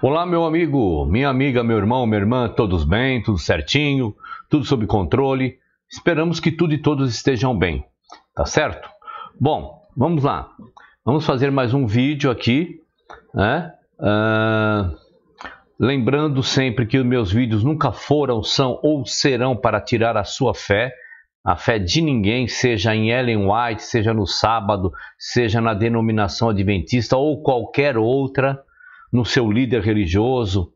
Olá, meu amigo, minha amiga, meu irmão, minha irmã, todos bem, tudo certinho, tudo sob controle. Esperamos que tudo e todos estejam bem, tá certo? Bom, vamos lá. Vamos fazer mais um vídeo aqui, né? Uh, lembrando sempre que os meus vídeos nunca foram, são ou serão para tirar a sua fé, a fé de ninguém, seja em Ellen White, seja no sábado, seja na denominação adventista ou qualquer outra, no seu líder religioso,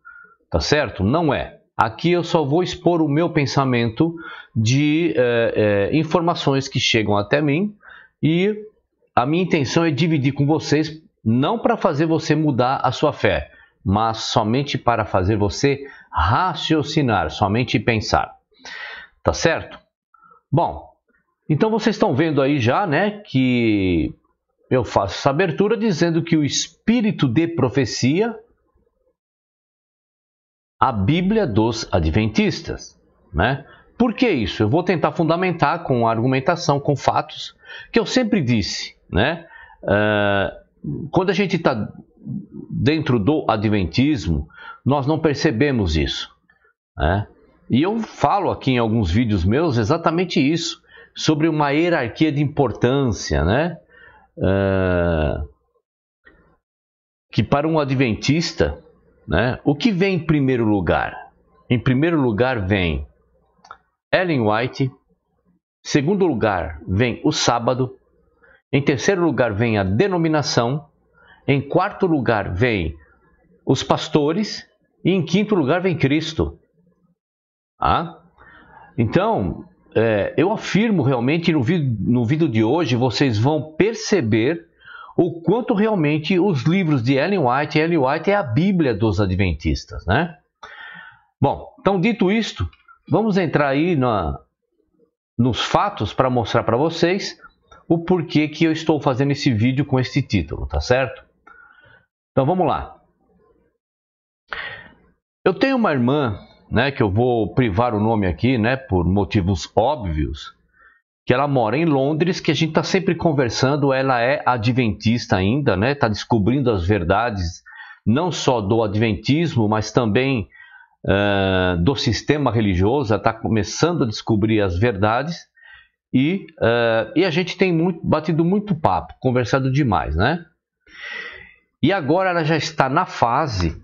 tá certo? Não é. Aqui eu só vou expor o meu pensamento de é, é, informações que chegam até mim e a minha intenção é dividir com vocês, não para fazer você mudar a sua fé, mas somente para fazer você raciocinar, somente pensar. Tá certo? Bom, então vocês estão vendo aí já, né, que eu faço essa abertura dizendo que o espírito de profecia, a Bíblia dos Adventistas, né? Por que isso? Eu vou tentar fundamentar com argumentação, com fatos, que eu sempre disse, né? Uh, quando a gente está dentro do Adventismo, nós não percebemos isso, né? E eu falo aqui em alguns vídeos meus exatamente isso, sobre uma hierarquia de importância, né? Uh, que para um adventista, né, o que vem em primeiro lugar? Em primeiro lugar vem Ellen White, em segundo lugar vem o sábado, em terceiro lugar vem a denominação, em quarto lugar vem os pastores e em quinto lugar vem Cristo. Ah? Então, é, eu afirmo realmente no vídeo, no vídeo de hoje vocês vão perceber o quanto realmente os livros de Ellen White, Ellen White é a Bíblia dos Adventistas, né? Bom, então dito isto, vamos entrar aí na, nos fatos para mostrar para vocês o porquê que eu estou fazendo esse vídeo com este título, tá certo? Então vamos lá. Eu tenho uma irmã né, que eu vou privar o nome aqui, né, por motivos óbvios, que ela mora em Londres, que a gente está sempre conversando, ela é adventista ainda, né, está descobrindo as verdades não só do adventismo, mas também uh, do sistema religioso, está começando a descobrir as verdades e, uh, e a gente tem muito, batido muito papo, conversado demais, né? E agora ela já está na fase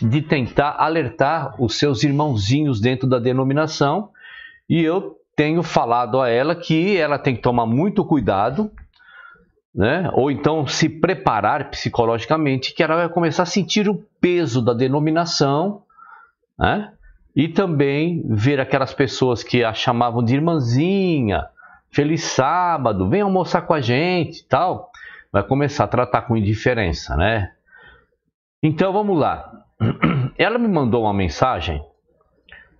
de tentar alertar os seus irmãozinhos dentro da denominação, e eu tenho falado a ela que ela tem que tomar muito cuidado, né? ou então se preparar psicologicamente, que ela vai começar a sentir o peso da denominação, né? e também ver aquelas pessoas que a chamavam de irmãzinha, feliz sábado, vem almoçar com a gente tal, vai começar a tratar com indiferença, né? Então vamos lá. Ela me mandou uma mensagem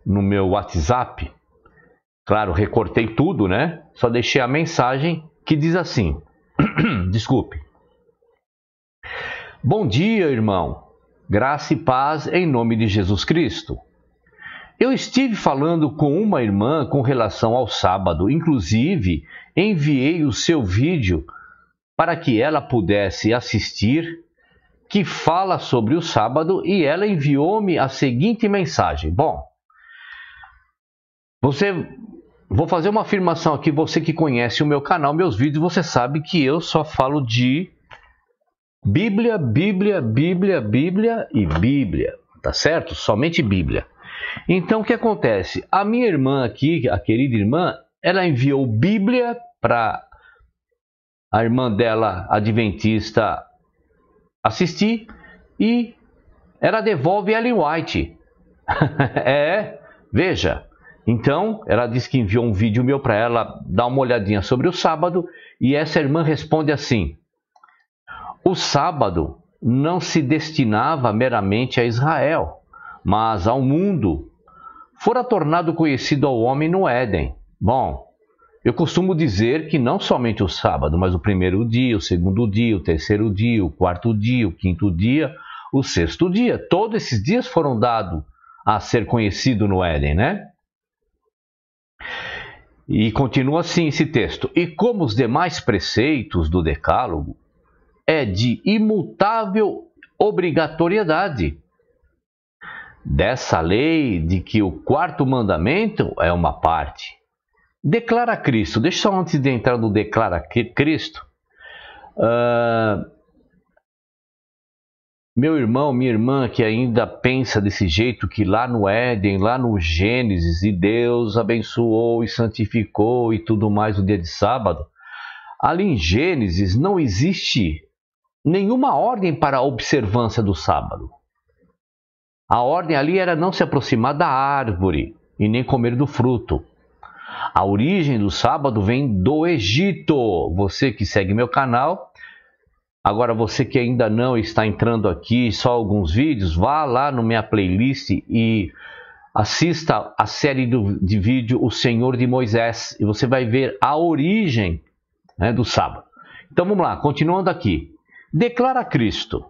no meu WhatsApp. Claro, recortei tudo, né? Só deixei a mensagem que diz assim: Desculpe. Bom dia, irmão. Graça e paz em nome de Jesus Cristo. Eu estive falando com uma irmã com relação ao sábado, inclusive enviei o seu vídeo para que ela pudesse assistir que fala sobre o sábado e ela enviou-me a seguinte mensagem. Bom, você vou fazer uma afirmação aqui, você que conhece o meu canal, meus vídeos, você sabe que eu só falo de Bíblia, Bíblia, Bíblia, Bíblia e Bíblia, tá certo? Somente Bíblia. Então o que acontece? A minha irmã aqui, a querida irmã, ela enviou Bíblia para a irmã dela, adventista, assistir e ela devolve Ellen White. é, veja. Então, ela diz que enviou um vídeo meu para ela dar uma olhadinha sobre o sábado e essa irmã responde assim: O sábado não se destinava meramente a Israel, mas ao mundo. Fora tornado conhecido ao homem no Éden. Bom, eu costumo dizer que não somente o sábado, mas o primeiro dia, o segundo dia, o terceiro dia, o quarto dia, o quinto dia, o sexto dia, todos esses dias foram dados a ser conhecido no Éden, né? E continua assim esse texto: E como os demais preceitos do Decálogo, é de imutável obrigatoriedade. dessa lei de que o quarto mandamento é uma parte. Declara Cristo. Deixa só antes de entrar no declara Cristo. Uh, meu irmão, minha irmã que ainda pensa desse jeito, que lá no Éden, lá no Gênesis, e Deus abençoou e santificou e tudo mais no dia de sábado, ali em Gênesis não existe nenhuma ordem para a observância do sábado. A ordem ali era não se aproximar da árvore e nem comer do fruto. A origem do sábado vem do Egito. Você que segue meu canal, agora você que ainda não está entrando aqui, só alguns vídeos, vá lá no minha playlist e assista a série do, de vídeo O Senhor de Moisés e você vai ver a origem né, do sábado. Então vamos lá, continuando aqui. Declara Cristo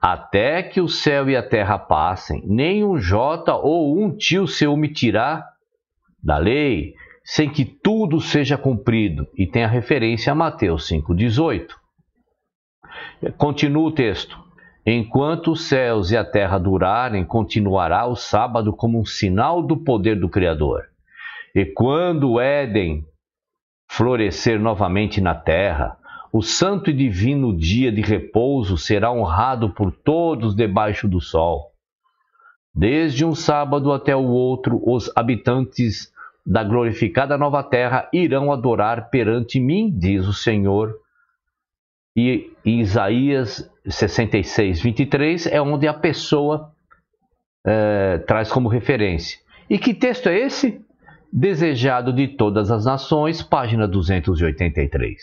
até que o céu e a terra passem, nem um jota ou um tio se omitirá da lei, sem que tudo seja cumprido. E tem a referência a Mateus 5,18. Continua o texto. Enquanto os céus e a terra durarem, continuará o sábado como um sinal do poder do Criador. E quando o Éden florescer novamente na terra, o santo e divino dia de repouso será honrado por todos debaixo do sol. Desde um sábado até o outro, os habitantes da glorificada nova terra irão adorar perante mim, diz o Senhor. E Isaías 66, 23 é onde a pessoa é, traz como referência. E que texto é esse? Desejado de todas as nações, página 283.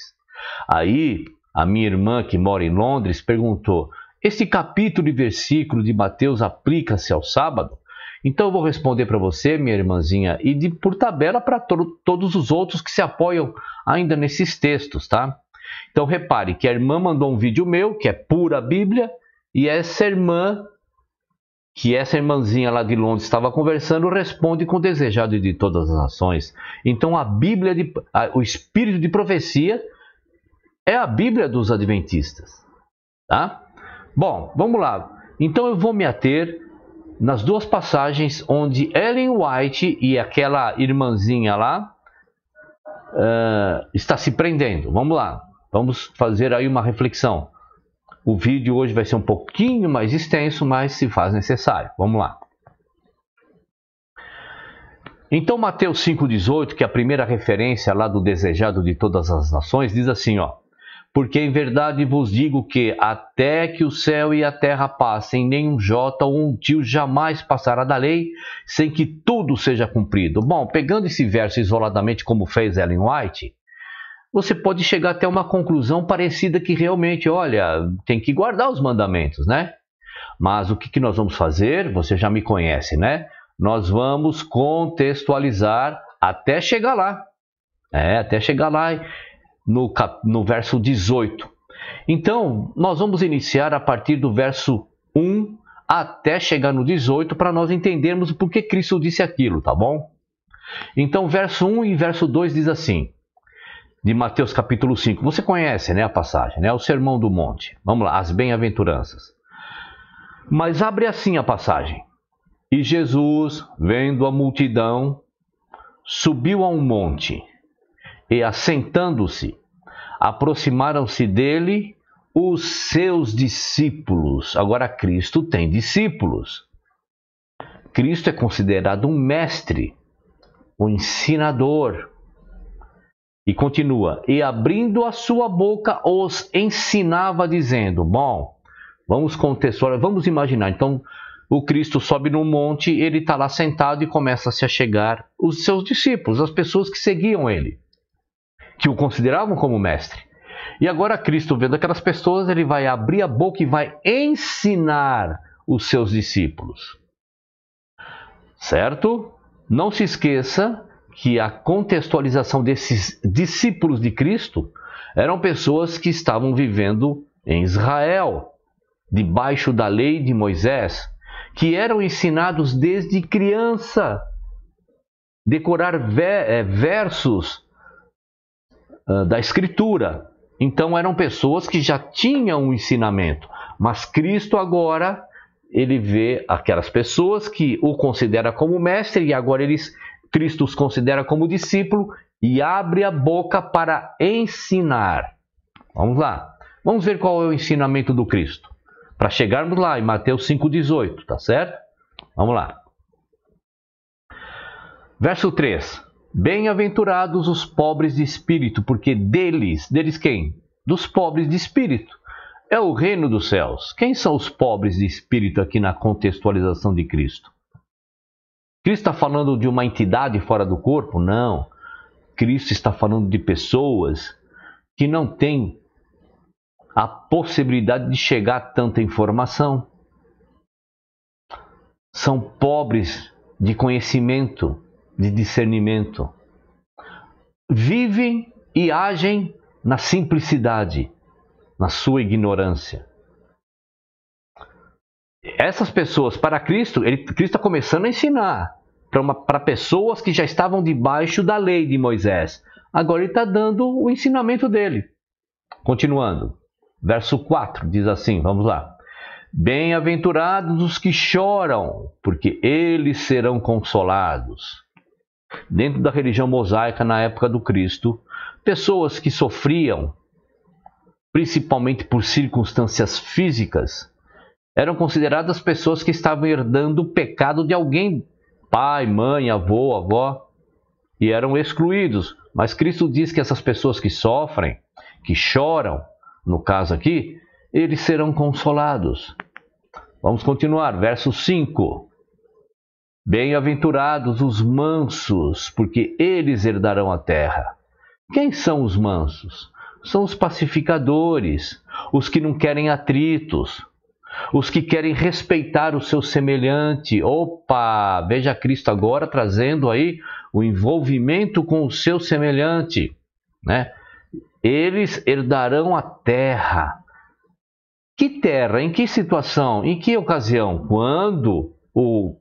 Aí a minha irmã, que mora em Londres, perguntou: esse capítulo e versículo de Mateus aplica-se ao sábado? Então eu vou responder para você, minha irmãzinha, e de, por tabela para to todos os outros que se apoiam ainda nesses textos, tá? Então repare que a irmã mandou um vídeo meu, que é pura Bíblia, e essa irmã, que essa irmãzinha lá de Londres estava conversando, responde com o desejado de todas as nações. Então a Bíblia, de, a, o espírito de profecia é a Bíblia dos Adventistas. Tá? Bom, vamos lá. Então eu vou me ater nas duas passagens onde Ellen White e aquela irmãzinha lá uh, está se prendendo. Vamos lá, vamos fazer aí uma reflexão. O vídeo hoje vai ser um pouquinho mais extenso, mas se faz necessário. Vamos lá. Então Mateus 5,18, que é a primeira referência lá do desejado de todas as nações, diz assim, ó. Porque em verdade vos digo que, até que o céu e a terra passem, nenhum jota ou um tio jamais passará da lei, sem que tudo seja cumprido. Bom, pegando esse verso isoladamente, como fez Ellen White, você pode chegar até uma conclusão parecida que realmente, olha, tem que guardar os mandamentos, né? Mas o que, nós vamos fazer? Você já me conhece, né? Nós vamos contextualizar até chegar lá. É, até chegar lá no, no verso 18. Então, nós vamos iniciar a partir do verso 1 até chegar no 18 para nós entendermos por que Cristo disse aquilo, tá bom? Então, verso 1 e verso 2 diz assim, de Mateus capítulo 5. Você conhece né, a passagem, né? O Sermão do Monte. Vamos lá, as bem-aventuranças. Mas abre assim a passagem. E Jesus, vendo a multidão, subiu a um monte e assentando-se, aproximaram-se dele os seus discípulos. Agora, Cristo tem discípulos. Cristo é considerado um mestre, um ensinador. E continua: E abrindo a sua boca, os ensinava, dizendo: Bom, vamos contextualizar, vamos imaginar. Então, o Cristo sobe no monte, ele está lá sentado e começa a se chegar os seus discípulos, as pessoas que seguiam ele que o consideravam como mestre. E agora Cristo, vendo aquelas pessoas, ele vai abrir a boca e vai ensinar os seus discípulos. Certo? Não se esqueça que a contextualização desses discípulos de Cristo eram pessoas que estavam vivendo em Israel, debaixo da lei de Moisés, que eram ensinados desde criança decorar eh, versos da Escritura. Então eram pessoas que já tinham um ensinamento, mas Cristo agora ele vê aquelas pessoas que o considera como mestre e agora eles Cristo os considera como discípulo e abre a boca para ensinar. Vamos lá. Vamos ver qual é o ensinamento do Cristo. Para chegarmos lá em Mateus 5:18, tá certo? Vamos lá. Verso 3. Bem-aventurados os pobres de espírito, porque deles, deles quem? Dos pobres de espírito é o reino dos céus. Quem são os pobres de espírito aqui na contextualização de Cristo? Cristo está falando de uma entidade fora do corpo? Não. Cristo está falando de pessoas que não têm a possibilidade de chegar a tanta informação. São pobres de conhecimento, de discernimento. Vivem e agem na simplicidade na sua ignorância. Essas pessoas, para Cristo, ele, Cristo está começando a ensinar para pessoas que já estavam debaixo da lei de Moisés. Agora ele está dando o ensinamento dele. Continuando, verso 4 diz assim: vamos lá. Bem-aventurados os que choram, porque eles serão consolados. Dentro da religião mosaica, na época do Cristo, pessoas que sofriam principalmente por circunstâncias físicas, eram consideradas pessoas que estavam herdando o pecado de alguém, pai, mãe, avô, avó, e eram excluídos. Mas Cristo diz que essas pessoas que sofrem, que choram, no caso aqui, eles serão consolados. Vamos continuar, verso 5. Bem-aventurados os mansos, porque eles herdarão a terra. Quem são os mansos? são os pacificadores, os que não querem atritos, os que querem respeitar o seu semelhante. Opa, veja Cristo agora trazendo aí o envolvimento com o seu semelhante, né? Eles herdarão a terra. Que terra? Em que situação? Em que ocasião? Quando o,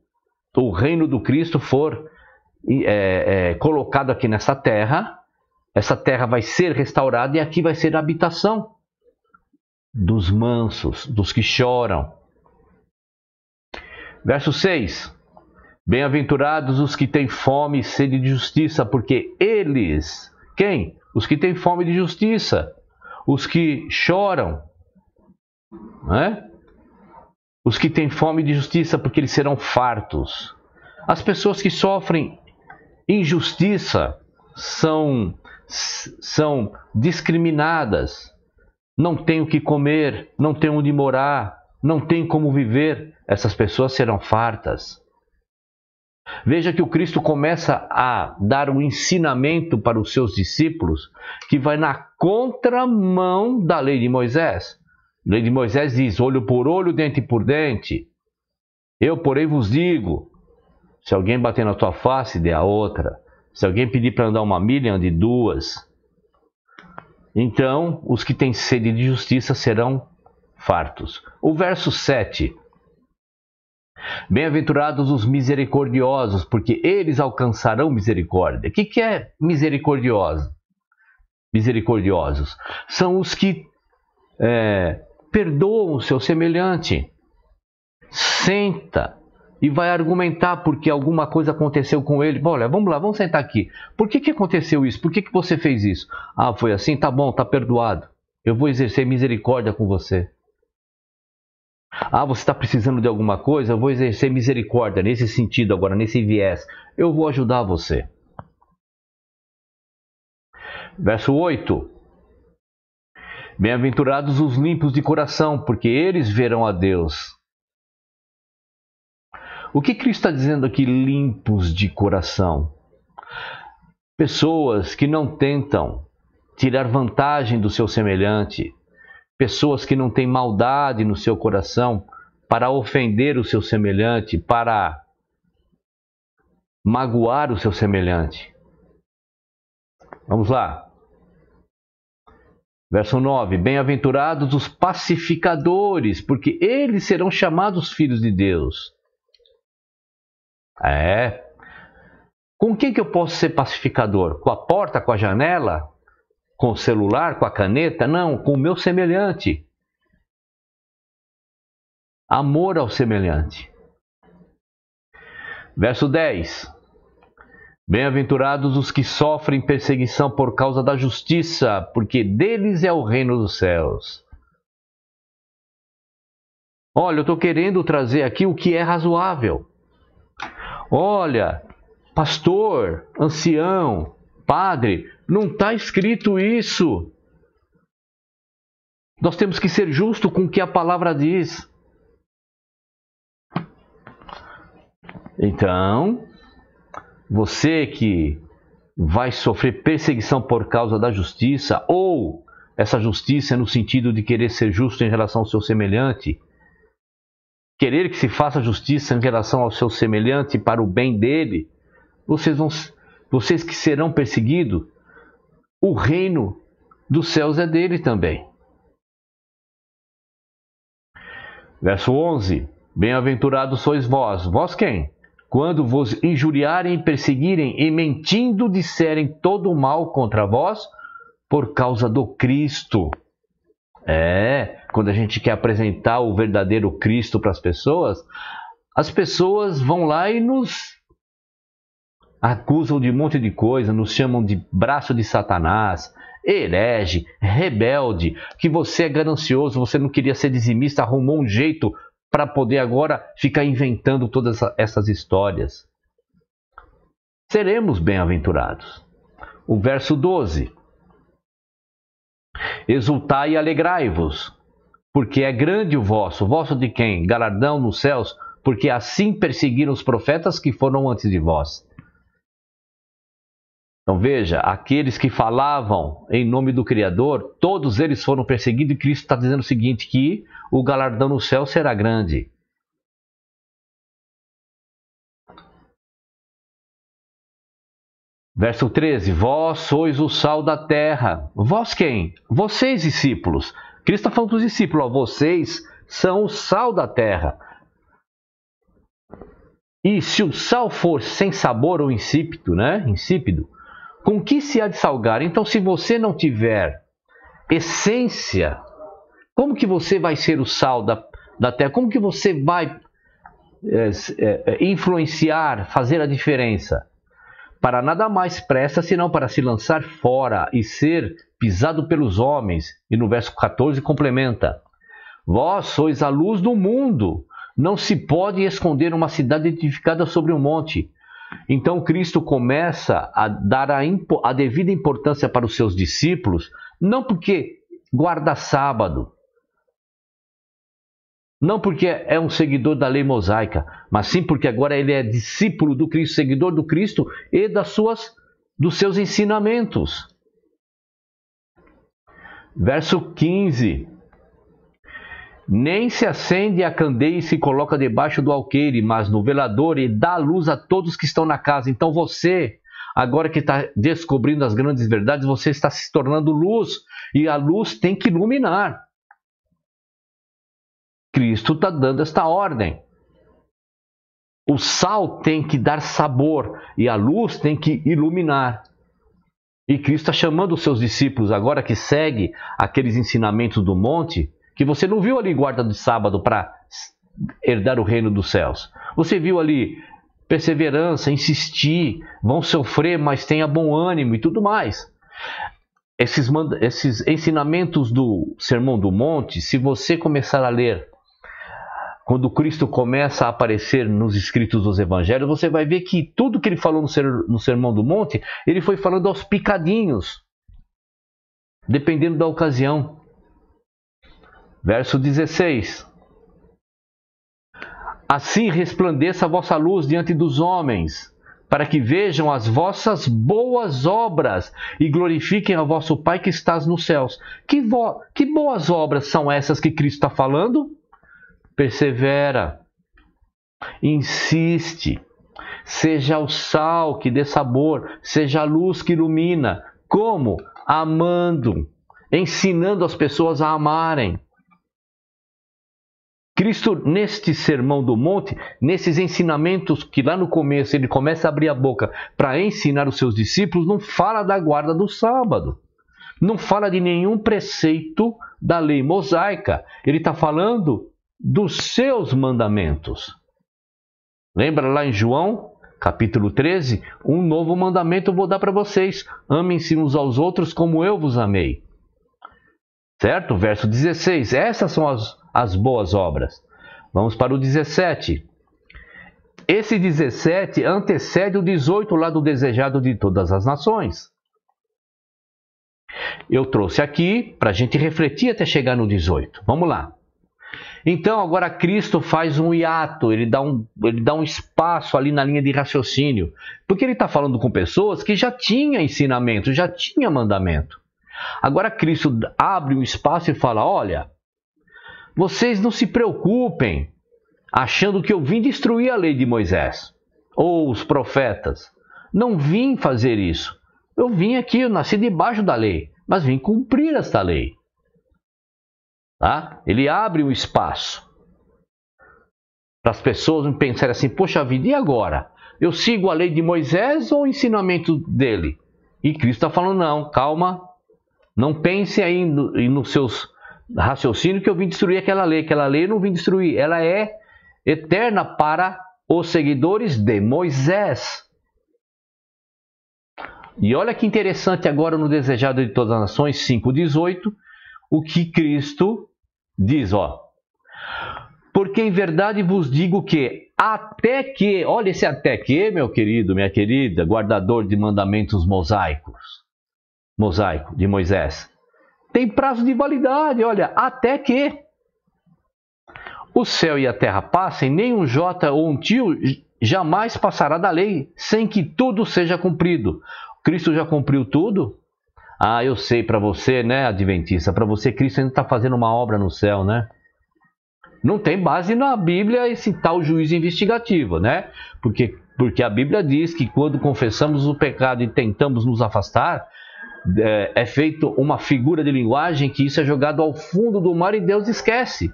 o reino do Cristo for é, é, colocado aqui nessa terra, essa terra vai ser restaurada e aqui vai ser a habitação dos mansos, dos que choram. Verso 6: Bem-aventurados os que têm fome e sede de justiça, porque eles, quem? Os que têm fome de justiça, os que choram, né? Os que têm fome de justiça, porque eles serão fartos. As pessoas que sofrem injustiça são são discriminadas, não têm o que comer, não têm onde morar, não têm como viver, essas pessoas serão fartas. Veja que o Cristo começa a dar um ensinamento para os seus discípulos que vai na contramão da lei de Moisés. Lei de Moisés diz: olho por olho, dente por dente. Eu, porém, vos digo: se alguém bater na tua face, dê a outra. Se alguém pedir para andar uma milha, ande duas. Então, os que têm sede de justiça serão fartos. O verso 7. Bem-aventurados os misericordiosos, porque eles alcançarão misericórdia. O que, que é misericordioso? Misericordiosos são os que é, perdoam o seu semelhante. Senta e vai argumentar porque alguma coisa aconteceu com ele. Bom, olha, vamos lá, vamos sentar aqui. Por que, que aconteceu isso? Por que, que você fez isso? Ah, foi assim? Tá bom, tá perdoado. Eu vou exercer misericórdia com você. Ah, você está precisando de alguma coisa? Eu vou exercer misericórdia nesse sentido agora, nesse viés. Eu vou ajudar você. Verso 8. Bem-aventurados os limpos de coração, porque eles verão a Deus. O que Cristo está dizendo aqui, limpos de coração? Pessoas que não tentam tirar vantagem do seu semelhante, pessoas que não têm maldade no seu coração para ofender o seu semelhante, para magoar o seu semelhante. Vamos lá. Verso 9: Bem-aventurados os pacificadores, porque eles serão chamados filhos de Deus. É. Com quem que eu posso ser pacificador? Com a porta, com a janela? Com o celular, com a caneta? Não, com o meu semelhante. amor ao semelhante. Verso 10: Bem-aventurados os que sofrem perseguição por causa da justiça, porque deles é o reino dos céus. Olha, eu estou querendo trazer aqui o que é razoável. Olha, pastor, ancião, padre, não está escrito isso. Nós temos que ser justos com o que a palavra diz. Então, você que vai sofrer perseguição por causa da justiça, ou essa justiça no sentido de querer ser justo em relação ao seu semelhante, querer que se faça justiça em relação ao seu semelhante para o bem dele, vocês, vão, vocês que serão perseguidos, o reino dos céus é dele também. Verso 11: Bem-aventurados sois vós. Vós quem? Quando vos injuriarem, perseguirem e mentindo disserem todo o mal contra vós por causa do Cristo. É, quando a gente quer apresentar o verdadeiro Cristo para as pessoas, as pessoas vão lá e nos acusam de um monte de coisa, nos chamam de braço de Satanás, herege, rebelde, que você é ganancioso, você não queria ser dizimista, arrumou um jeito para poder agora ficar inventando todas essas histórias. Seremos bem-aventurados. O verso 12: Exultai e alegrai-vos, porque é grande o vosso, vosso de quem? Galardão nos céus, porque assim perseguiram os profetas que foram antes de vós. Então veja, aqueles que falavam em nome do Criador, todos eles foram perseguidos e Cristo está dizendo o seguinte, que o galardão no céu será grande. Verso 13: Vós sois o sal da terra. Vós quem? Vocês, discípulos. Cristo está falando para os discípulos: ó, vocês são o sal da terra. E se o sal for sem sabor ou insípido, né? Insípido, com que se há de salgar? Então, se você não tiver essência, como que você vai ser o sal da, da terra? Como que você vai é, é, influenciar, fazer a diferença? Para nada mais presta senão para se lançar fora e ser pisado pelos homens. E no verso 14 complementa: Vós sois a luz do mundo. Não se pode esconder uma cidade edificada sobre um monte. Então Cristo começa a dar a, a devida importância para os seus discípulos, não porque guarda sábado, não porque é um seguidor da lei mosaica, mas sim porque agora ele é discípulo do Cristo, seguidor do Cristo e das suas, dos seus ensinamentos. Verso 15 nem se acende a candeia e se coloca debaixo do alqueire, mas no velador e dá luz a todos que estão na casa. Então você, agora que está descobrindo as grandes verdades, você está se tornando luz e a luz tem que iluminar. Cristo está dando esta ordem. O sal tem que dar sabor e a luz tem que iluminar. E Cristo está chamando os seus discípulos, agora que segue aqueles ensinamentos do monte, que você não viu ali guarda de sábado para herdar o reino dos céus. Você viu ali perseverança, insistir, vão sofrer, mas tenha bom ânimo e tudo mais. Esses, esses ensinamentos do Sermão do Monte, se você começar a ler quando Cristo começa a aparecer nos escritos dos evangelhos, você vai ver que tudo que ele falou no Sermão do Monte, ele foi falando aos picadinhos, dependendo da ocasião. Verso 16: Assim resplandeça a vossa luz diante dos homens, para que vejam as vossas boas obras e glorifiquem a vosso Pai que estás nos céus. Que, vo que boas obras são essas que Cristo está falando? Persevera, insiste, seja o sal que dê sabor, seja a luz que ilumina. Como? Amando, ensinando as pessoas a amarem. Cristo, neste sermão do monte, nesses ensinamentos que lá no começo ele começa a abrir a boca para ensinar os seus discípulos, não fala da guarda do sábado, não fala de nenhum preceito da lei mosaica. Ele está falando dos seus mandamentos. Lembra lá em João, capítulo 13? Um novo mandamento vou dar para vocês: amem-se uns aos outros como eu vos amei. Certo? Verso 16. Essas são as, as boas obras. Vamos para o 17. Esse 17 antecede o 18 lá do desejado de todas as nações. Eu trouxe aqui para a gente refletir até chegar no 18. Vamos lá. Então agora Cristo faz um hiato, ele dá um, ele dá um espaço ali na linha de raciocínio, porque ele está falando com pessoas que já tinham ensinamento, já tinha mandamento. Agora Cristo abre um espaço e fala: olha, vocês não se preocupem achando que eu vim destruir a lei de Moisés ou os profetas. Não vim fazer isso. Eu vim aqui, eu nasci debaixo da lei, mas vim cumprir esta lei. Tá? Ele abre um espaço para as pessoas pensarem assim: poxa vida, e agora? Eu sigo a lei de Moisés ou o ensinamento dele? E Cristo está falando: não, calma, não pense aí no, nos seus raciocínios que eu vim destruir aquela lei. Aquela lei eu não vim destruir, ela é eterna para os seguidores de Moisés. E olha que interessante agora no Desejado de Todas as Nações 5,18, o que Cristo diz, ó. Porque em verdade vos digo que até que, olha esse até que, meu querido, minha querida, guardador de mandamentos mosaicos, mosaico de Moisés, tem prazo de validade, olha, até que o céu e a terra passem, nem um jota ou um tio jamais passará da lei, sem que tudo seja cumprido. Cristo já cumpriu tudo? Ah, eu sei para você, né, Adventista, para você Cristo ainda está fazendo uma obra no céu, né? Não tem base na Bíblia esse tal juízo investigativo, né? Porque, porque a Bíblia diz que quando confessamos o pecado e tentamos nos afastar, é, é feito uma figura de linguagem que isso é jogado ao fundo do mar e Deus esquece.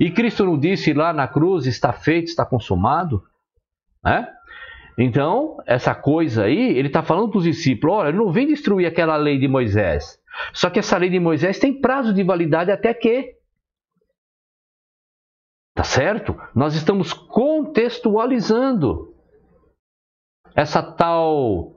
E Cristo não disse lá na cruz: está feito, está consumado? Né? Então, essa coisa aí, ele está falando para os discípulos: olha, ele não vem destruir aquela lei de Moisés. Só que essa lei de Moisés tem prazo de validade até que. Tá certo? Nós estamos contextualizando essa tal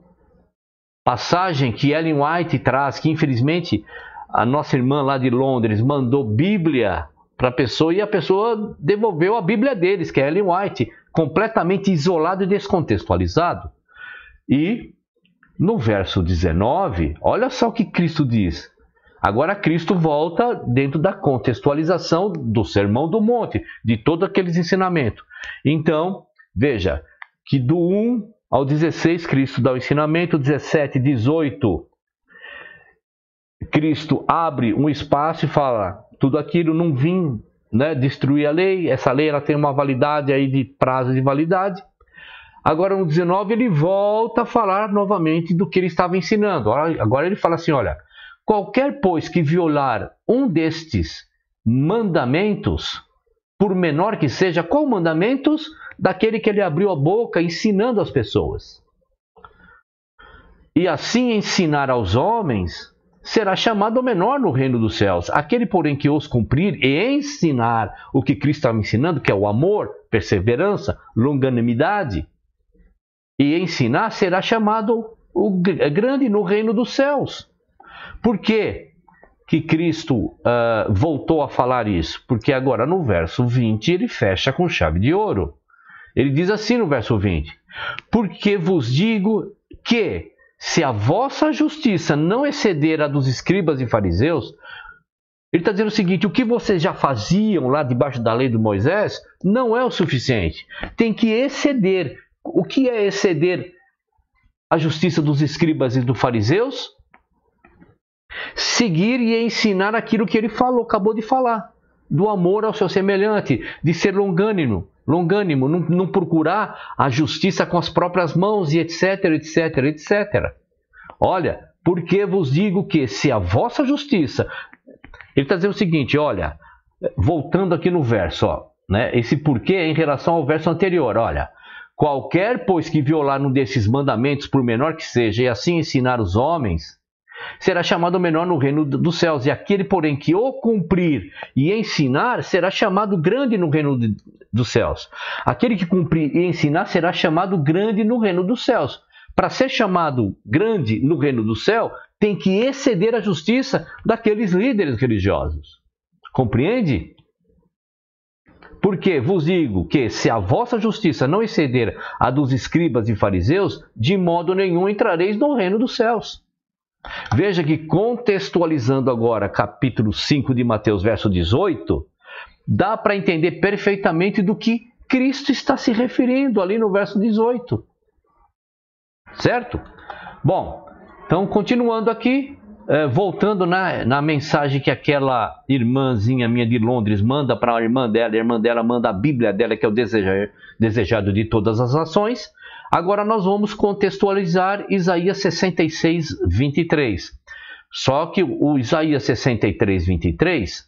passagem que Ellen White traz, que infelizmente a nossa irmã lá de Londres mandou Bíblia para a pessoa e a pessoa devolveu a Bíblia deles, que é Ellen White, completamente isolado e descontextualizado. E no verso 19, olha só o que Cristo diz. Agora Cristo volta dentro da contextualização do Sermão do Monte, de todos aqueles ensinamentos. Então, veja que do 1 ao 16 Cristo dá o ensinamento, 17, 18 Cristo abre um espaço e fala: tudo aquilo não vim né, destruir a lei, essa lei ela tem uma validade aí de prazo de validade. Agora no 19 ele volta a falar novamente do que ele estava ensinando. Agora ele fala assim: olha, qualquer pois que violar um destes mandamentos, por menor que seja, qual mandamentos? Daquele que ele abriu a boca ensinando as pessoas. E assim ensinar aos homens, será chamado menor no reino dos céus. Aquele, porém, que os cumprir e ensinar o que Cristo está me ensinando, que é o amor, perseverança, longanimidade, e ensinar, será chamado o grande no reino dos céus. Por quê que Cristo uh, voltou a falar isso? Porque agora no verso 20 ele fecha com chave de ouro. Ele diz assim no verso 20: Porque vos digo que se a vossa justiça não exceder a dos escribas e fariseus, ele está dizendo o seguinte: o que vocês já faziam lá debaixo da lei de Moisés não é o suficiente. Tem que exceder. O que é exceder a justiça dos escribas e dos fariseus? Seguir e ensinar aquilo que ele falou, acabou de falar, do amor ao seu semelhante, de ser longânimo, longânimo, não, não procurar a justiça com as próprias mãos e etc, etc, etc. Olha, porque vos digo que se a vossa justiça. Ele está dizendo o seguinte: olha, voltando aqui no verso, ó, né, esse porquê é em relação ao verso anterior, olha. Qualquer, pois, que violar um desses mandamentos, por menor que seja, e assim ensinar os homens, será chamado menor no reino dos céus, e aquele, porém, que o cumprir e ensinar será chamado grande no reino dos céus. Aquele que cumprir e ensinar será chamado grande no reino dos céus. Para ser chamado grande no reino do céu, tem que exceder a justiça daqueles líderes religiosos. Compreende? Porque vos digo que se a vossa justiça não exceder a dos escribas e fariseus, de modo nenhum entrareis no reino dos céus. Veja que contextualizando agora capítulo 5 de Mateus, verso 18, dá para entender perfeitamente do que Cristo está se referindo ali no verso 18. Certo? Bom, então continuando aqui, é, voltando na, na mensagem que aquela irmãzinha minha de Londres manda para a irmã dela, a irmã dela manda a Bíblia dela, que é o deseja, desejado de todas as nações. Agora nós vamos contextualizar Isaías 66, 23. Só que o Isaías 63, 23,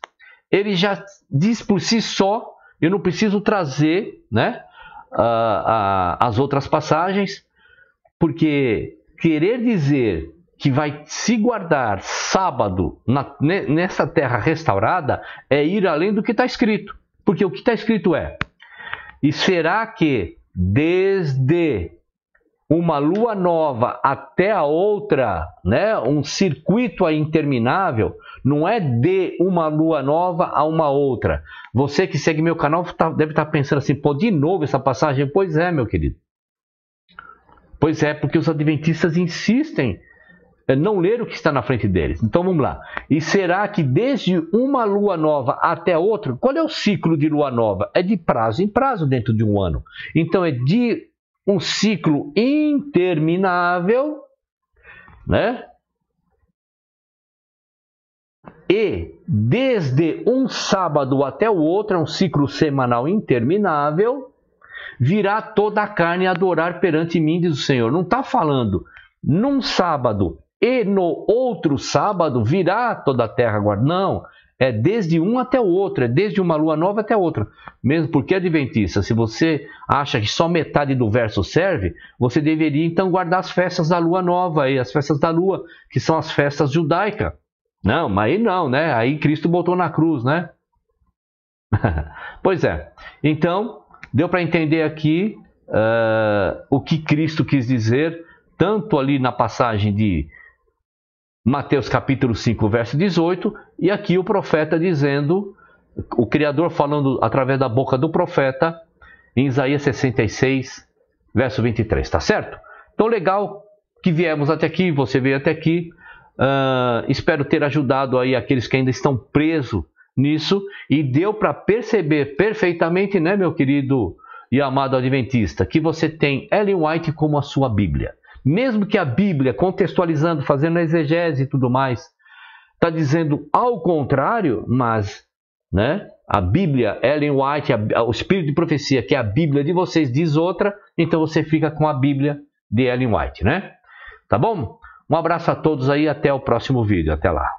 ele já diz por si só, eu não preciso trazer né, as outras passagens, porque querer dizer que vai se guardar sábado na, nessa terra restaurada é ir além do que está escrito. Porque o que está escrito é: E será que desde uma lua nova até a outra, né, um circuito interminável, não é de uma lua nova a uma outra. Você que segue meu canal tá, deve estar tá pensando assim, pô, de novo essa passagem? Pois é, meu querido. Pois é, porque os adventistas insistem não ler o que está na frente deles. Então vamos lá. E será que desde uma lua nova até outra, qual é o ciclo de lua nova? É de prazo em prazo dentro de um ano. Então é de um ciclo interminável, né? E desde um sábado até o outro, é um ciclo semanal interminável, virá toda a carne adorar perante mim, diz o Senhor. Não está falando num sábado e no outro sábado virá toda a terra guarda. Não, é desde um até o outro, é desde uma lua nova até outra. Mesmo porque, Adventista, se você acha que só metade do verso serve, você deveria então guardar as festas da lua nova e as festas da lua, que são as festas judaicas. Não, mas aí não, né? Aí Cristo botou na cruz, né? pois é. Então, deu para entender aqui uh, o que Cristo quis dizer, tanto ali na passagem de Mateus capítulo 5, verso 18, e aqui o profeta dizendo, o Criador falando através da boca do profeta, em Isaías 66, verso 23, tá certo? Então, legal que viemos até aqui, você veio até aqui. Uh, espero ter ajudado aí aqueles que ainda estão presos nisso e deu para perceber perfeitamente, né, meu querido e amado adventista, que você tem Ellen White como a sua Bíblia. Mesmo que a Bíblia, contextualizando, fazendo exegese e tudo mais, está dizendo ao contrário, mas né, a Bíblia, Ellen White, a, o Espírito de Profecia, que é a Bíblia de vocês, diz outra, então você fica com a Bíblia de Ellen White, né? Tá bom? Um abraço a todos aí, até o próximo vídeo. Até lá.